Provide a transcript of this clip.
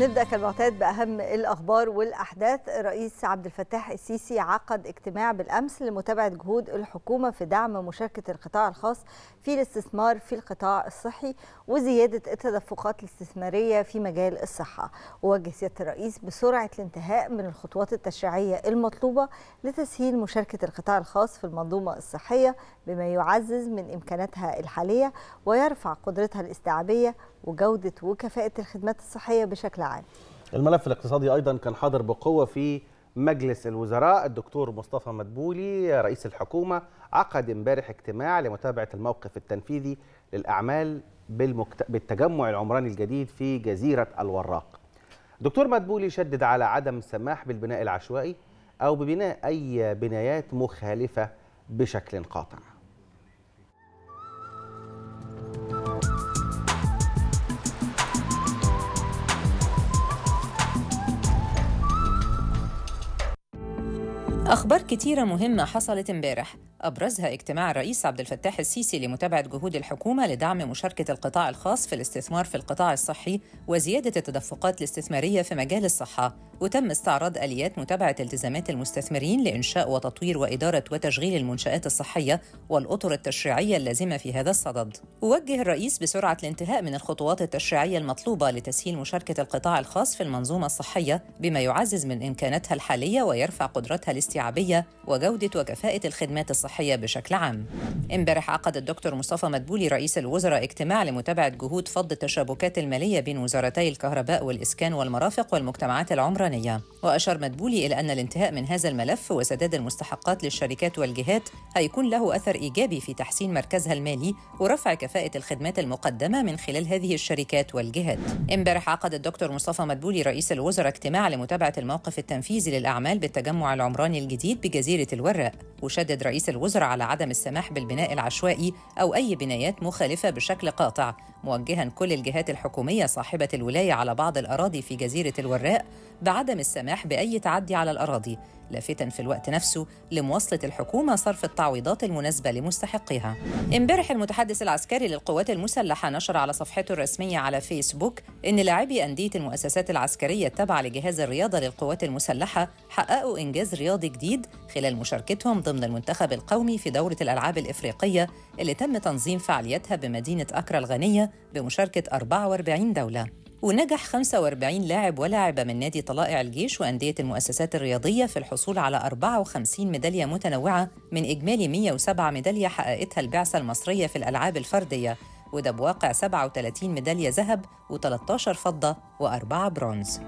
نبدأ كالمعتاد بأهم الأخبار والأحداث. الرئيس عبد الفتاح السيسي عقد اجتماع بالأمس لمتابعة جهود الحكومة في دعم مشاركة القطاع الخاص في الاستثمار في القطاع الصحي وزيادة التدفقات الاستثمارية في مجال الصحة. ووجه سيادة الرئيس بسرعة الانتهاء من الخطوات التشريعية المطلوبة لتسهيل مشاركة القطاع الخاص في المنظومة الصحية بما يعزز من إمكاناتها الحالية ويرفع قدرتها الاستيعابية وجودة وكفاءة الخدمات الصحية بشكل عام الملف الاقتصادي أيضا كان حاضر بقوة في مجلس الوزراء. الدكتور مصطفى مدبولي رئيس الحكومة عقد امبارح اجتماع لمتابعة الموقف التنفيذي للأعمال بالمكت... بالتجمع العمراني الجديد في جزيرة الوراق. دكتور مدبولي شدد على عدم السماح بالبناء العشوائي أو ببناء أي بنايات مخالفة بشكل قاطع. أخبار كتيرة مهمة حصلت امبارح. أبرزها اجتماع الرئيس عبد الفتاح السيسي لمتابعة جهود الحكومة لدعم مشاركة القطاع الخاص في الاستثمار في القطاع الصحي وزيادة التدفقات الاستثمارية في مجال الصحة. وتم استعراض آليات متابعة التزامات المستثمرين لإنشاء وتطوير وإدارة وتشغيل المنشآت الصحية والأطر التشريعية اللازمة في هذا الصدد. ووجه الرئيس بسرعة الانتهاء من الخطوات التشريعية المطلوبة لتسهيل مشاركة القطاع الخاص في المنظومة الصحية بما يعزز من إمكاناتها الحالية ويرفع قدرتها الاستيعابية وجودة وكفاءة الخدمات الصحية بشكل عام. امبارح عقد الدكتور مصطفى مدبولي رئيس الوزراء اجتماع لمتابعة جهود فض التشابكات المالية بين وزارتي الكهرباء والإسكان والمرافق والمجتمعات العمرانية. وأشار مدبولي إلى أن الانتهاء من هذا الملف وسداد المستحقات للشركات والجهات هيكون له أثر إيجابي في تحسين مركزها المالي ورفع كفاءة الخدمات المقدمة من خلال هذه الشركات والجهات. امبارح عقد الدكتور مصطفى مدبولي رئيس الوزراء اجتماع لمتابعة الموقف التنفيذي للأعمال بالتجمع العمراني الجديد بجزيرة الوراق وشدد رئيس الوزراء على عدم السماح بالبناء العشوائي أو أي بنايات مخالفة بشكل قاطع موجها كل الجهات الحكومية صاحبة الولاية على بعض الأراضي في جزيرة الوراق بعدم السماح بأي تعدي على الأراضي لافتا في الوقت نفسه لمواصلة الحكومة صرف التعويضات المناسبة لمستحقيها. امبارح المتحدث العسكري للقوات المسلحة نشر على صفحته الرسمية على فيسبوك إن لاعبي أندية المؤسسات العسكرية التابعة لجهاز الرياضة للقوات المسلحة حققوا إنجاز رياضي جديد خلال مشاركتهم ضمن المنتخب القومي في دورة الألعاب الإفريقية اللي تم تنظيم فعاليتها بمدينة أكرا الغنية بمشاركة 44 دولة. ونجح 45 لاعب ولاعبة من نادي طلائع الجيش وأندية المؤسسات الرياضية في الحصول على 54 ميدالية متنوعة من إجمالي 107 ميدالية حققتها البعثة المصرية في الألعاب الفردية وده بواقع 37 ميدالية ذهب و13 فضة وأربعة برونز.